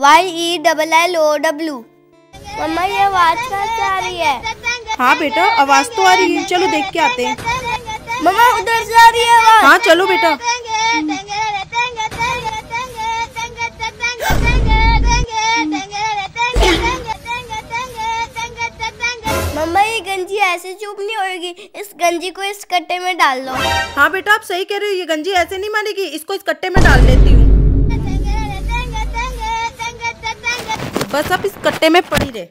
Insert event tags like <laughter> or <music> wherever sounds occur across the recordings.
Y E double L O W मम्मा ये आवाज़ कहाँ से आ रही है? हाँ बेटा आवाज़ तो आ रही है। चलो देख के आते हैं। मम्मा उधर से आ रही है आवाज़। हाँ चलो बेटा। मम्मा ये गंजी ऐसे चुप नहीं होगी इस गंजी को इस कट्टे में डाल दो। हाँ बेटा आप सही कह रहे हो। ये गंजी ऐसे नहीं मानेगी। इसको इस कट्टे में डाल देती हूँ। बस आप इस कट्टे में पड़ी रहे।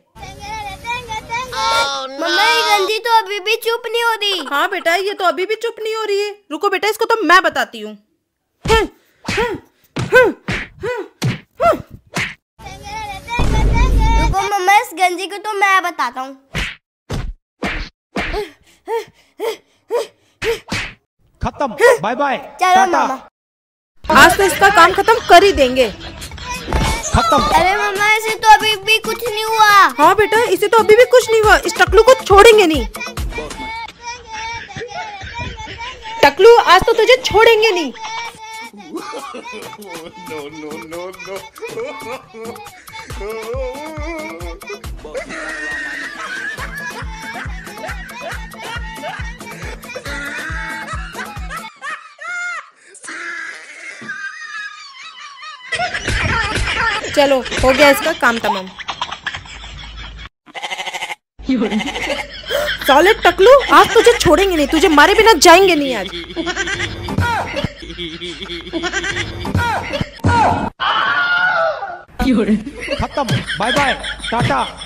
मम्मा ये गंजी तो अभी भी चुप नहीं हो रही। हाँ बेटा ये तो अभी भी चुप नहीं हो रही है। रुको बेटा इसको तो मैं बताती हूँ। हम्म, हम्म, हम्म। रुको मम्मा इस गंजी को तो मैं बताता हूँ। खत्म। बाय बाय चलो टाटा मम्मा। आज तो इसका काम खत्म कर ही देंगे। खत्म। अरे मम्मा हाँ बेटा, इसे तो अभी भी कुछ नहीं हुआ। इस टकलू को छोड़ेंगे नहीं। टकलू, आज तो तुझे छोड़ेंगे नहीं। चलो, हो गया इसका काम तमाम। <laughs> साले टकलू आज तुझे छोड़ेंगे नहीं, तुझे मारे बिना जाएँगे नहीं आज। खत्म बाय बाय टाटा।